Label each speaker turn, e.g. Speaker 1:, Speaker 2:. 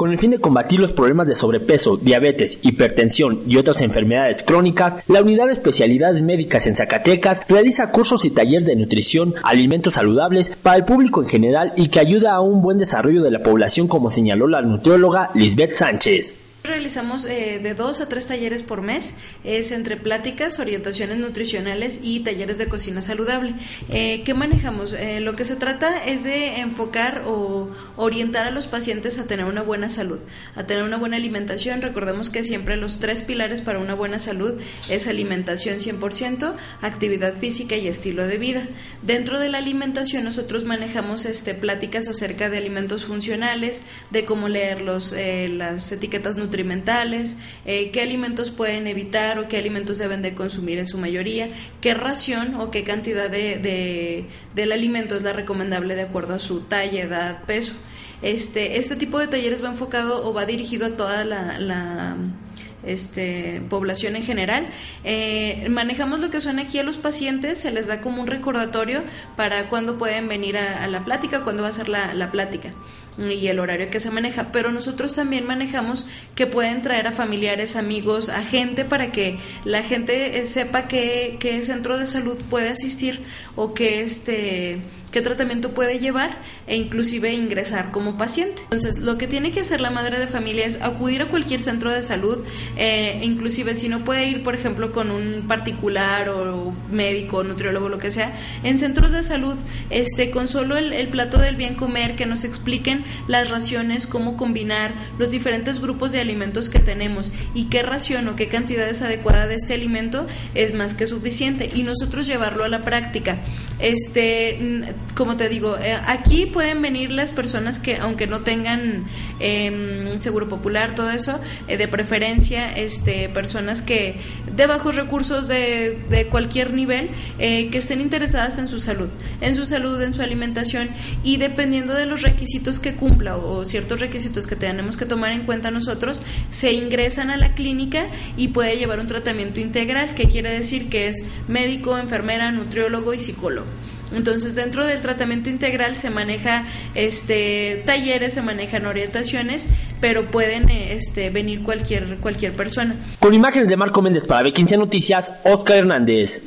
Speaker 1: Con el fin de combatir los problemas de sobrepeso, diabetes, hipertensión y otras enfermedades crónicas, la Unidad de Especialidades Médicas en Zacatecas realiza cursos y talleres de nutrición, alimentos saludables para el público en general y que ayuda a un buen desarrollo de la población, como señaló la nutrióloga Lisbeth Sánchez.
Speaker 2: Realizamos eh, de dos a tres talleres por mes, es entre pláticas, orientaciones nutricionales y talleres de cocina saludable. Eh, ¿Qué manejamos? Eh, lo que se trata es de enfocar o orientar a los pacientes a tener una buena salud, a tener una buena alimentación. Recordemos que siempre los tres pilares para una buena salud es alimentación 100%, actividad física y estilo de vida. Dentro de la alimentación nosotros manejamos este, pláticas acerca de alimentos funcionales, de cómo leer los, las etiquetas nutricionales nutrimentales, eh, qué alimentos pueden evitar o qué alimentos deben de consumir en su mayoría, qué ración o qué cantidad de, del alimento es la recomendable de acuerdo a su talla, edad, peso. Este, este tipo de talleres va enfocado o va dirigido a toda la este, población en general. Eh, manejamos lo que son aquí a los pacientes, se les da como un recordatorio para cuándo pueden venir a, la plática, cuándo va a ser la, la, plática y el horario que se maneja. Pero nosotros también manejamos que pueden traer a familiares, amigos, a gente para que la gente eh, sepa qué, centro de salud puede asistir o qué este qué tratamiento puede llevar e inclusive ingresar como paciente. Entonces, lo que tiene que hacer la madre de familia es acudir a cualquier centro de salud, eh, inclusive si no puede ir, por ejemplo, con un particular o médico, nutriólogo, lo que sea, en centros de salud, este, con solo el, el plato del bien comer, que nos expliquen las raciones, cómo combinar los diferentes grupos de alimentos que tenemos y qué ración o qué cantidad es adecuada de este alimento es más que suficiente y nosotros llevarlo a la práctica. Este, como te digo, eh, aquí pueden venir las personas que, aunque no tengan em, seguro popular, todo eso, eh, de preferencia, este, personas que de bajos recursos de, de cualquier nivel, eh, que estén interesadas en su salud, en su salud, en su alimentación y dependiendo de los requisitos que cumpla o, ciertos requisitos que tenemos que tomar en cuenta nosotros, se ingresan a la clínica y puede llevar un tratamiento integral, que quiere decir que es médico, enfermera, nutriólogo y psicólogo. Entonces, dentro del tratamiento integral se maneja este talleres, se manejan orientaciones, pero pueden este venir cualquier cualquier persona.
Speaker 1: Con imágenes de Marco Méndez para B15 Noticias, Oscar Hernández.